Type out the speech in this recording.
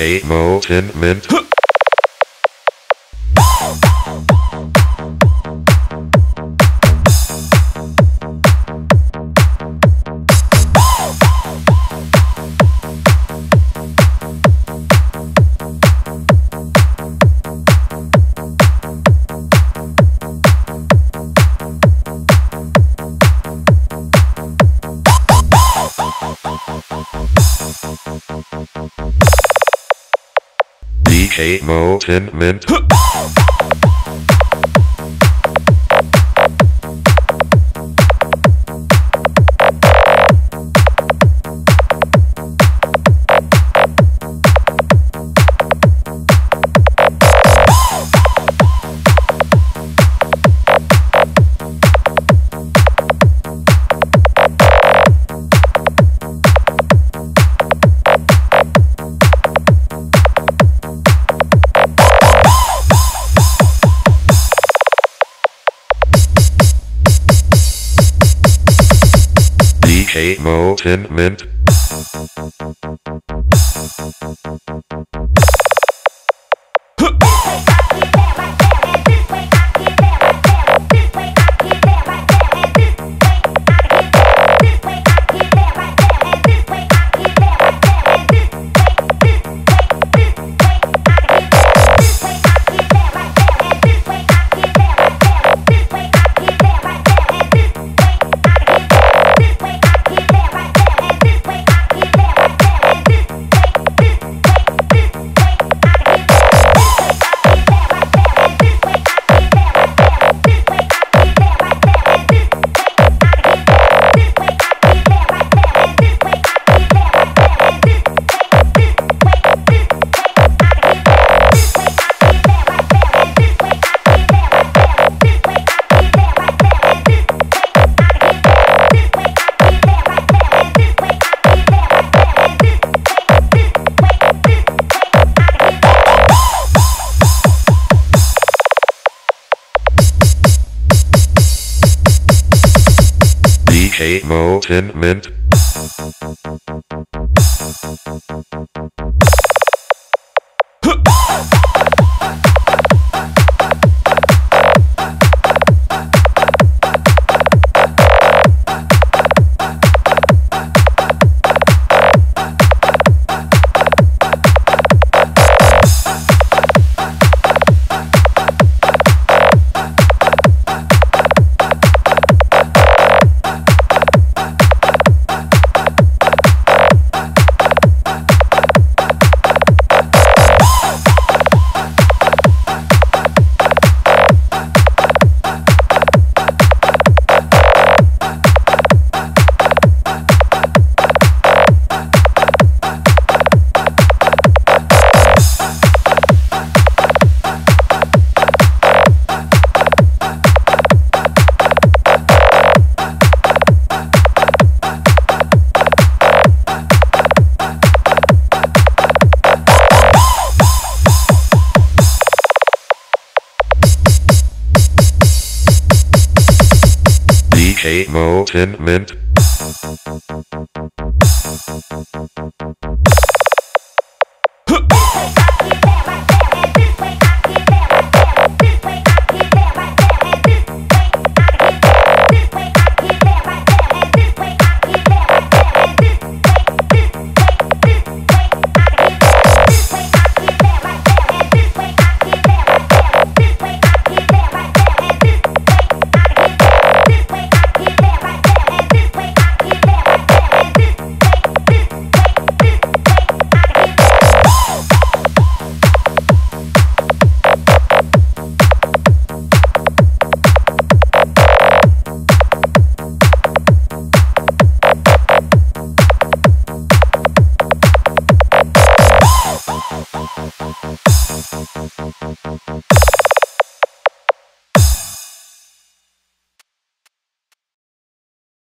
DK Molten Mint. DK Molten Mint. DK Molten Mint. DK Tin Mint. フフフフ。